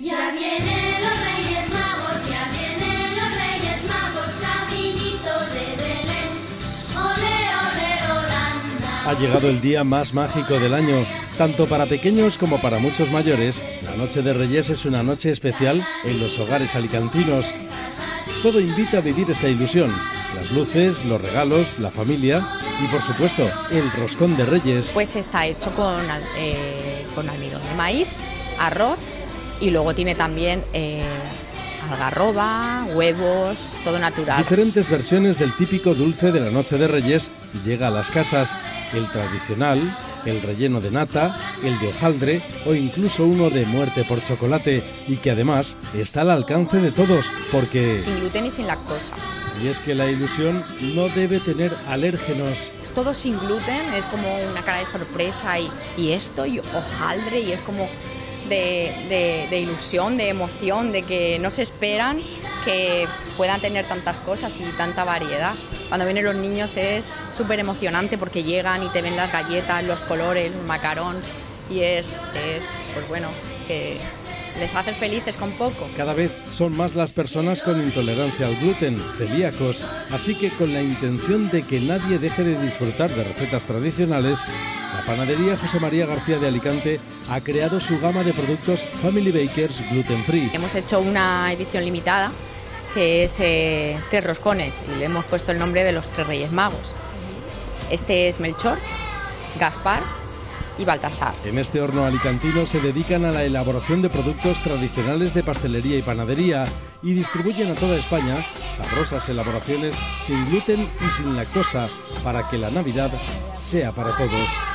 Ya vienen los Reyes Magos, ya vienen los Reyes Magos, caminito de Belén. Ole, ole, Holanda. Ha llegado el día más mágico del año. Tanto para pequeños como para muchos mayores, la Noche de Reyes es una noche especial en los hogares alicantinos. Todo invita a vivir esta ilusión. Las luces, los regalos, la familia y por supuesto el roscón de Reyes. Pues está hecho con, eh, con almidón de maíz, arroz y luego tiene también eh, algarroba, huevos, todo natural. Diferentes versiones del típico dulce de la Noche de Reyes llega a las casas. El tradicional, el relleno de nata, el de hojaldre o incluso uno de muerte por chocolate y que además está al alcance de todos porque... Sin gluten y sin lactosa. Y es que la ilusión no debe tener alérgenos. Es todo sin gluten, es como una cara de sorpresa y, y esto, y hojaldre, y es como de, de- ilusión, de emoción, de que no se esperan que puedan tener tantas cosas y tanta variedad. Cuando vienen los niños es súper emocionante porque llegan y te ven las galletas, los colores, los macarons, y es, es pues bueno, que les hace felices con poco. Cada vez son más las personas con intolerancia al gluten, celíacos, así que con la intención de que nadie deje de disfrutar de recetas tradicionales, la panadería José María García de Alicante ha creado su gama de productos Family Bakers Gluten Free. Hemos hecho una edición limitada que es eh, tres roscones y le hemos puesto el nombre de los tres Reyes Magos. Este es Melchor, Gaspar y Baltasar. En este horno alicantino se dedican a la elaboración de productos tradicionales de pastelería y panadería y distribuyen a toda España sabrosas elaboraciones sin gluten y sin lactosa para que la Navidad sea para todos.